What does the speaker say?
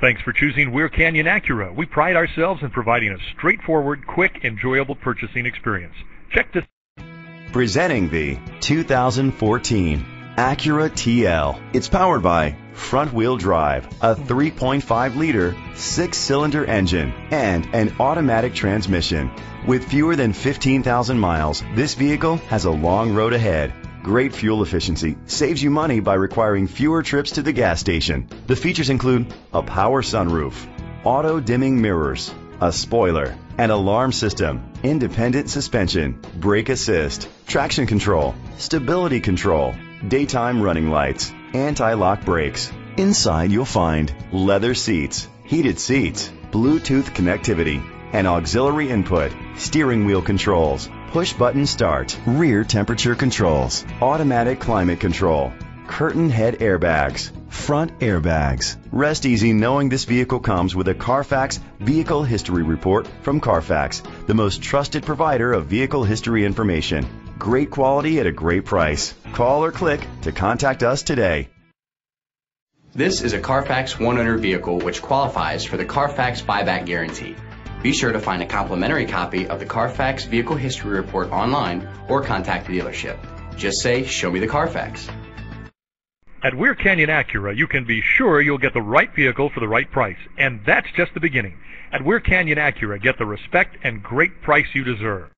Thanks for choosing Weir Canyon Acura. We pride ourselves in providing a straightforward, quick, enjoyable purchasing experience. Check this. Presenting the 2014 Acura TL. It's powered by front wheel drive, a 3.5 liter six cylinder engine, and an automatic transmission. With fewer than 15,000 miles, this vehicle has a long road ahead. Great fuel efficiency saves you money by requiring fewer trips to the gas station. The features include a power sunroof, auto dimming mirrors, a spoiler, an alarm system, independent suspension, brake assist, traction control, stability control, daytime running lights, anti-lock brakes. Inside you'll find leather seats, heated seats, Bluetooth connectivity, an auxiliary input, steering wheel controls, push button start, rear temperature controls, automatic climate control, curtain head airbags, front airbags. Rest easy knowing this vehicle comes with a Carfax Vehicle History Report from Carfax, the most trusted provider of vehicle history information. Great quality at a great price. Call or click to contact us today. This is a Carfax one owner vehicle which qualifies for the Carfax buyback guarantee. Be sure to find a complimentary copy of the Carfax Vehicle History Report online or contact the dealership. Just say, Show me the Carfax. At Weir Canyon Acura, you can be sure you'll get the right vehicle for the right price. And that's just the beginning. At Weir Canyon Acura, get the respect and great price you deserve.